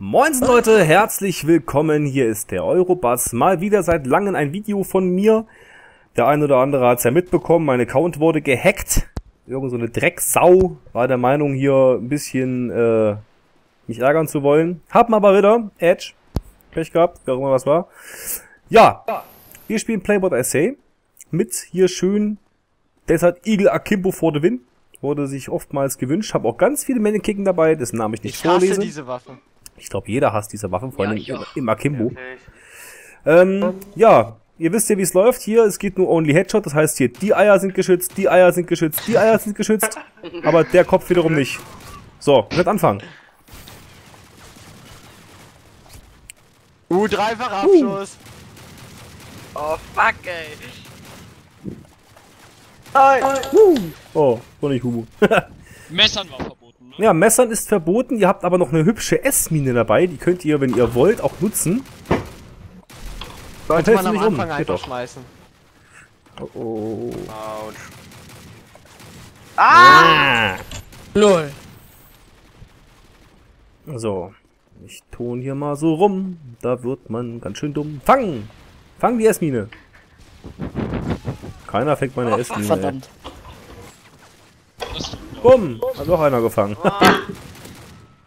Moin Leute, herzlich willkommen. Hier ist der Eurobus. Mal wieder seit langem ein Video von mir. Der ein oder andere hat es ja mitbekommen. Mein Account wurde gehackt. Irgend so eine Drecksau war der Meinung, hier ein bisschen äh, mich ärgern zu wollen. Haben aber wieder Edge. Pech gehabt, wer auch immer was war. Ja, wir spielen Playboard Essay. Mit hier schön Desert Eagle Akimbo for the win. Wurde sich oftmals gewünscht. Habe auch ganz viele Männerkicken dabei, dessen Namen ich nicht Ich vorlese. hasse diese Waffe. Ich glaube, jeder hasst diese Waffen, vor allem Ja, im, im Akimbo. Ähm, ja, ihr wisst ja, wie es läuft. Hier, es geht nur Only Headshot. Das heißt hier, die Eier sind geschützt, die Eier sind geschützt, die Eier sind geschützt. aber der Kopf wiederum nicht. So, wird anfangen. Uh, dreifacher Abschuss. Oh fuck, ey. Oh, war nicht Hubu. Messern war ne? Ja, Messern ist verboten. Ihr habt aber noch eine hübsche S-Mine dabei. Die könnt ihr, wenn ihr wollt, auch nutzen. Sollte man am nicht um, Anfang geht einfach doch. schmeißen. Oh, oh. Autsch. Ah! LOL. So. Ich ton hier mal so rum. Da wird man ganz schön dumm. Fangen! Fang die S-Mine. Keiner fängt meine S-Mine. ey. Verdammt. Bumm! Hat auch einer gefangen.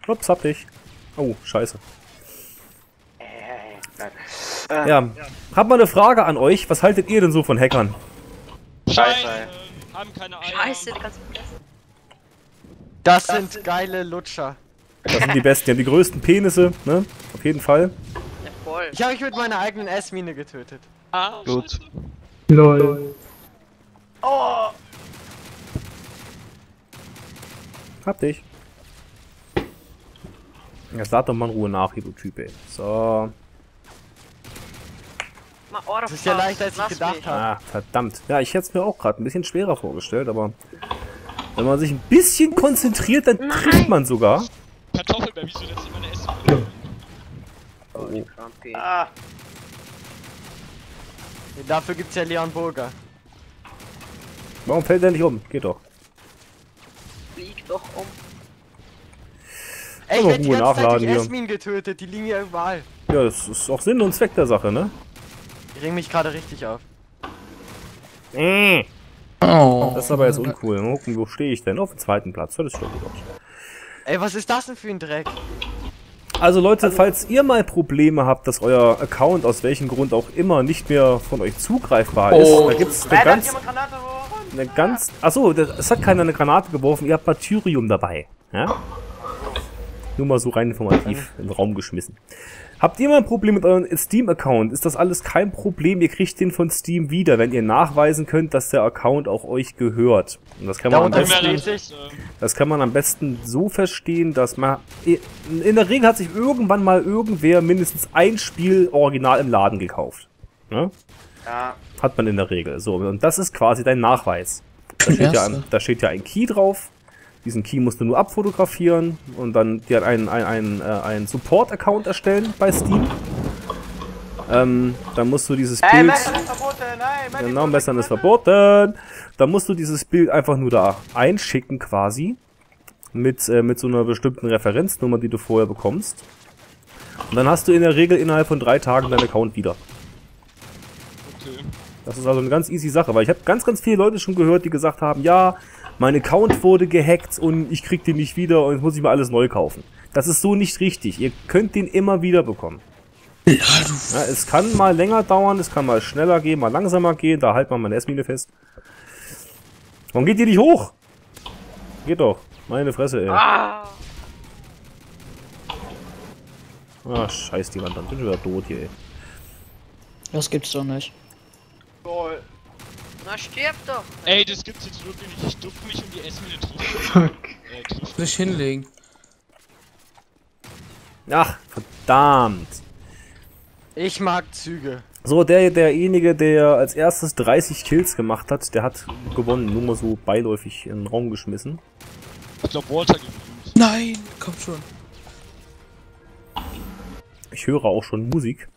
Ups, hab dich. Oh, scheiße. Ja, hab mal eine Frage an euch. Was haltet ihr denn so von Hackern? Scheiße, ey. haben keine Eier. Scheiße, die vergessen. Das sind geile Lutscher. Das sind die besten. Die haben die größten Penisse, ne? Auf jeden Fall. Ja, voll. Ich habe mich mit meiner eigenen S-Mine getötet. Ah, Gut. LOL. Hab dich. Jetzt lad doch mal in Ruhe nach, hier, du Typ, ey. So. Das ist ja leichter, als ich gedacht habe. Ah, verdammt. Ja, ich hätte es mir auch gerade ein bisschen schwerer vorgestellt, aber wenn man sich ein bisschen konzentriert, dann trifft man sogar. Kartoffelbär, wieso lässt meine Essen? Oh, Krampi. Ah. Dafür gibt's ja Leon Burger. Warum fällt der nicht um? Geht doch. Flieg doch um. Ey, ich werd die Ruhe ganze Zeit nachladen hier. S-Minen getötet, die liegen ja überall. Ja, das ist auch Sinn und Zweck der Sache, ne? Ich reg mich gerade richtig auf. Äh, Oh. Das ist aber jetzt uncool. Mal gucken, wo stehe ich denn? Auf dem zweiten Platz. Das ist schon gut aus. Ey, was ist das denn für ein Dreck? Also Leute, falls ihr mal Probleme habt, dass euer Account aus welchem Grund auch immer nicht mehr von euch zugreifbar ist, Oh. da gibt's eine ganz, eine ganz, achso, es hat keiner eine Granate geworfen, ihr habt Martyrium dabei, ja? Nur mal so rein informativ in den Raum geschmissen. Habt ihr mal ein Problem mit eurem Steam-Account, ist das alles kein Problem, ihr kriegt den von Steam wieder, wenn ihr nachweisen könnt, dass der Account auch euch gehört. Und das kann man am besten das kann man am besten so verstehen, dass man. In der Regel hat sich irgendwann mal irgendwer mindestens ein Spiel original im Laden gekauft. Ne? Ja. Hat man in der Regel. So, und das ist quasi dein Nachweis. Da steht, ja, ein- da steht ja ein Key drauf. Diesen Key musst du nur abfotografieren und dann dir einen, einen, einen, äh, einen Support-Account erstellen bei Steam. Ähm, dann musst du dieses Ey, Bild. Messer ist verboten, nein, Genau, Messern ist verboten. Da musst du dieses Bild einfach nur da einschicken quasi. Mit, äh, mit so einer bestimmten Referenznummer, die du vorher bekommst. Und dann hast du in der Regel innerhalb von drei Tagen deinen Account wieder. Das ist also eine ganz easy Sache, weil ich habe ganz, ganz viele Leute schon gehört, die gesagt haben, ja, mein Account wurde gehackt und ich krieg den nicht wieder und jetzt muss ich mal alles neu kaufen. Das ist so nicht richtig. Ihr könnt den immer wieder bekommen. Ja, es kann mal länger dauern, es kann mal schneller gehen, mal langsamer gehen, da halt man meine S-Mine fest. Warum geht ihr nicht hoch? Geht doch. Meine Fresse, ey. Ah! Ah, scheiß die Wand, dann bin ich wieder tot hier, ey. Das gibt's doch nicht. Na stirb doch! Ey, das gibt's jetzt wirklich nicht. Ich durfte mich um die Essmine treffen. Äh, treffen. Nicht hinlegen. Ach, verdammt. Ich mag Züge. So, der, derjenige, der als erstes 30 Kills gemacht hat, der hat gewonnen. Nur mal so beiläufig in den Raum geschmissen. Ich glaub, Walter gewinnt. Nein, komm schon. Ich höre auch schon Musik.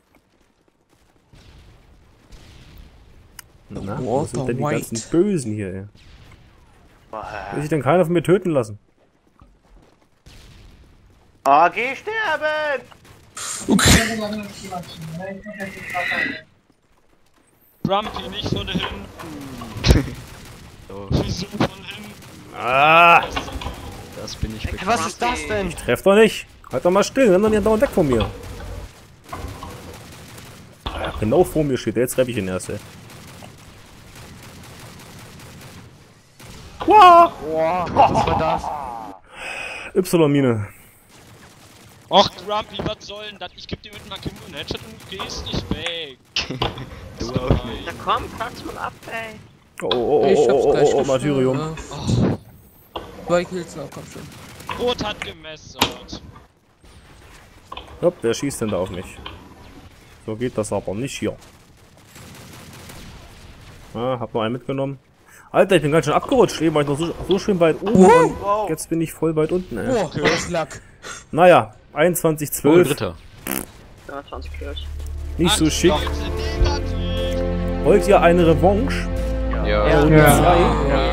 Na, wo sind Walter denn die White. ganzen Bösen hier, ey? Will sich denn keiner von mir töten lassen? AG sterben! Grumpy, nicht von hinten. Wieso von hinten? Ah! Das bin ich Ey, was ist das denn? Treff doch nicht. Halt doch mal still, renn doch nicht dauernd weg von mir. Genau vor mir steht, der. jetzt treffe ich ihn erst. ey. Boah, was war das? Y-Mine. Och, Grumpy, was soll denn das? Ich geb dir mit einer Kimbo einen Headshot und du gehst nicht weg. Du auch nicht. Na komm, platz mal ab, ey. Oh, oh, oh, Ich oh, hab's oh, oh, oh, geschafft, Martyrium. ja. Zwei Kills noch, komm schon. Rot hat gemessert. Hopp, wer schießt denn da auf mich? So geht das aber nicht hier. Ah, hab noch einen mitgenommen. Alter, ich bin ganz schön abgerutscht. Eben war ich noch so, so schön weit oben und Wow. jetzt bin ich voll weit unten. Ey. Boah, das Lack. Naja, 21, Oh, 12. Dritter. 20 Kills. nicht so schick. Wollt ihr eine Revanche? Ja. Ja. Ja. Ja.